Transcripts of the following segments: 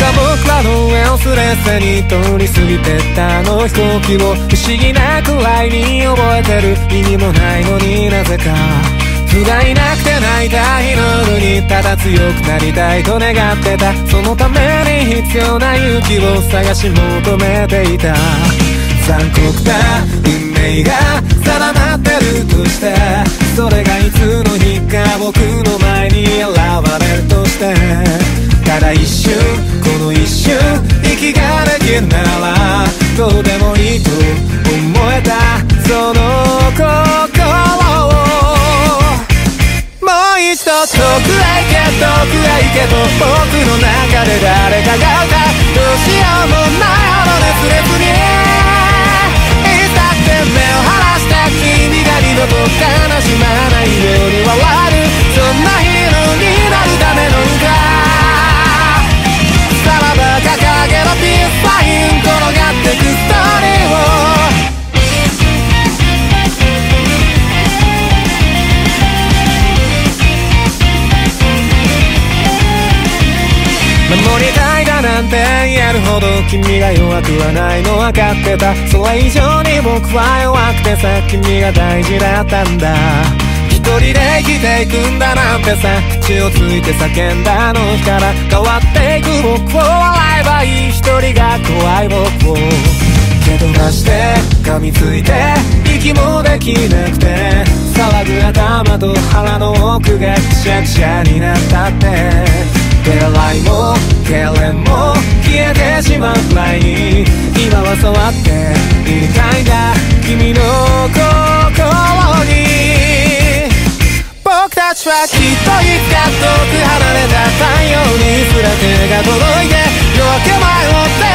か僕らの上をスレスレに通り過ぎてったあの飛行機を不思議なくらいに覚えてる意味もないのになぜか。不甲斐なくて泣いた日の夜にただ強くなりたいと願ってたそのために必要な勇気を探し求めていた。残酷な運命が定まってるとしてそれがいつの日か僕のならどうでもいいと思えたその心を。もう一度遠くへ行け遠くへ行けと僕の中で誰かが歌どうしようもない。だなんて言えるほど君が弱くはないの分かってた。それ以上に僕は弱くてさ君が大事だったんだ。一人で生きていくんだなんてさ口をついて叫んだあの日から変わっていく僕を笑えばいい。一人が怖い僕を。蹴飛ばして噛みついて息もできなくて騒ぐ頭と腹の奥がくしゃくしゃになったって。手洗いも痙攣も消えてしまう前に今は触っていたいんだ君の心に僕たちはきっといつか遠く離れた太陽にすら手が届いて夜明け前を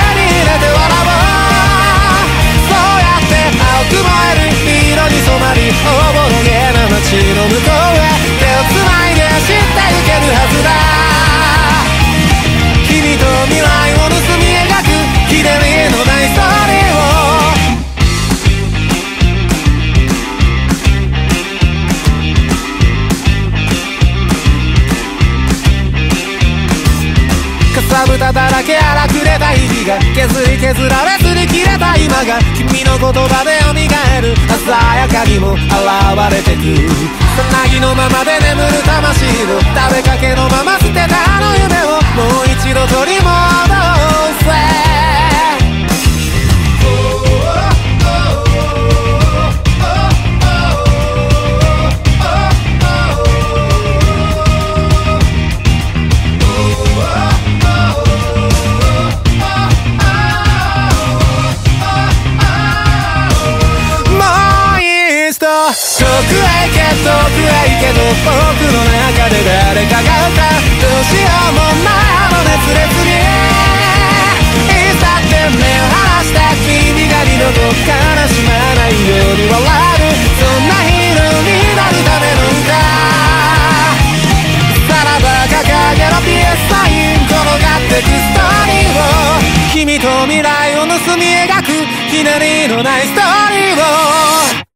削られずに切れた今が君の言葉で蘇る。鮮やかにも現れてく。さなぎのままで眠る魂を食べかけのまま捨てたあの夢をもう一度取り戻せ。遠くへ行け遠くへ行けど僕の中で誰かが歌うどうしようもないあの熱烈にいざって目を離した君が二度と悲しまないように笑う。るそんなヒーローになるための歌。さらば掲げろピエスサイン転がってくストーリーを。君と未来を盗み描くひねりのないストーリーを。